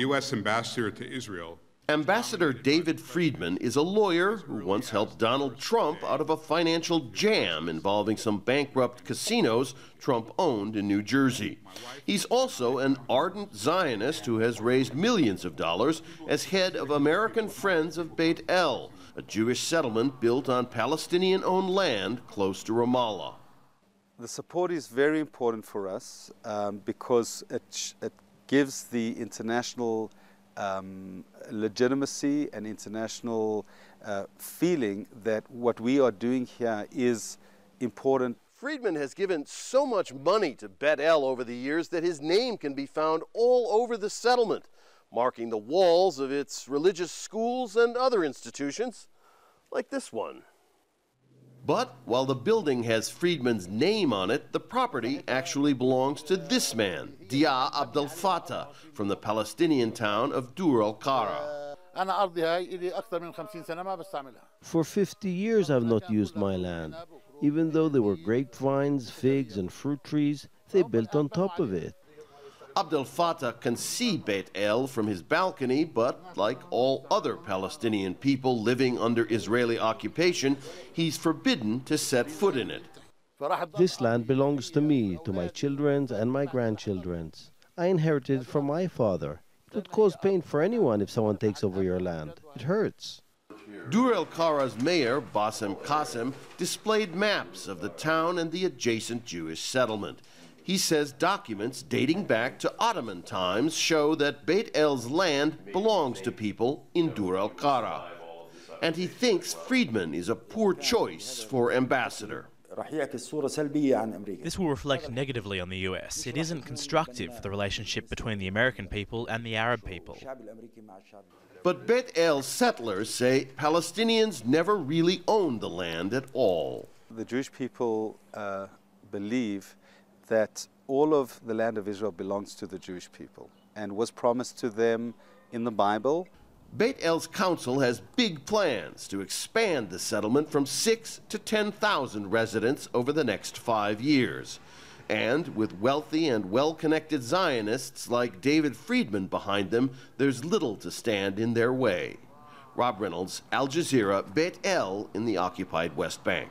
U.S. ambassador to Israel Ambassador David Friedman is a lawyer who once helped Donald Trump out of a financial jam involving some bankrupt casinos Trump owned in New Jersey. He's also an ardent Zionist who has raised millions of dollars as head of American Friends of Beit El, a Jewish settlement built on Palestinian owned land close to Ramallah. The support is very important for us um, because it, it gives the international um, legitimacy and international uh, feeling that what we are doing here is important. Friedman has given so much money to Beit El over the years that his name can be found all over the settlement, marking the walls of its religious schools and other institutions, like this one. But while the building has Friedman's name on it, the property actually belongs to this man, Dia Abdel Fattah, from the Palestinian town of Dur al Qara. For 50 years I've not used my land. Even though there were grapevines, figs, and fruit trees, they built on top of it. Abdel Fattah can see Beit El from his balcony, but like all other Palestinian people living under Israeli occupation, he's forbidden to set foot in it. This land belongs to me, to my children's and my grandchildren's. I inherited it from my father. It would cause pain for anyone if someone takes over your land. It hurts. Dur el Qara's mayor, Bassem Qasem, displayed maps of the town and the adjacent Jewish settlement. He says documents dating back to Ottoman times show that Beit El's land belongs to people in Dur al Qara. And he thinks Friedman is a poor choice for ambassador. This will reflect negatively on the US. It isn't constructive for the relationship between the American people and the Arab people. But Beit El settlers say Palestinians never really owned the land at all. The Jewish people uh, believe that all of the land of Israel belongs to the Jewish people and was promised to them in the Bible. Beit El's council has big plans to expand the settlement from six to 10,000 residents over the next five years. And with wealthy and well connected Zionists like David Friedman behind them, there's little to stand in their way. Rob Reynolds, Al Jazeera, Beit El in the occupied West Bank.